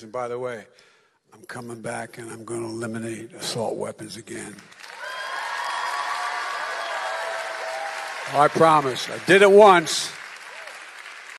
And by the way, I'm coming back and I'm going to eliminate assault weapons again. I promise. I did it once.